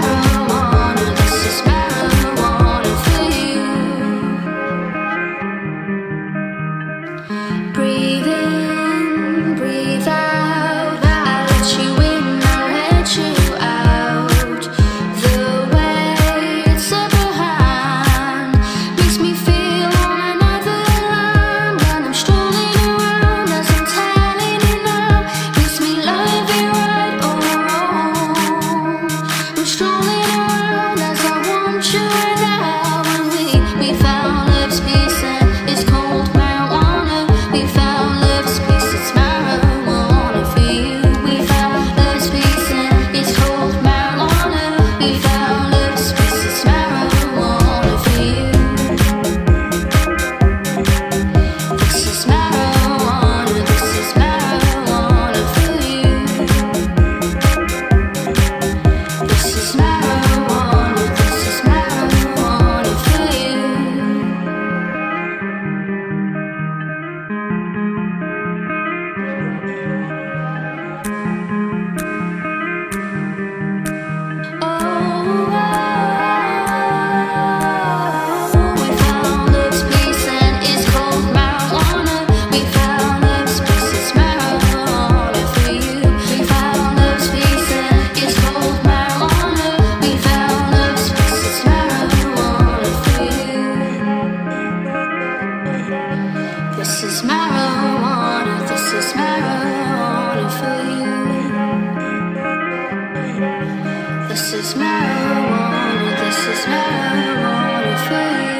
marijuana. This is marijuana, this is marijuana for you.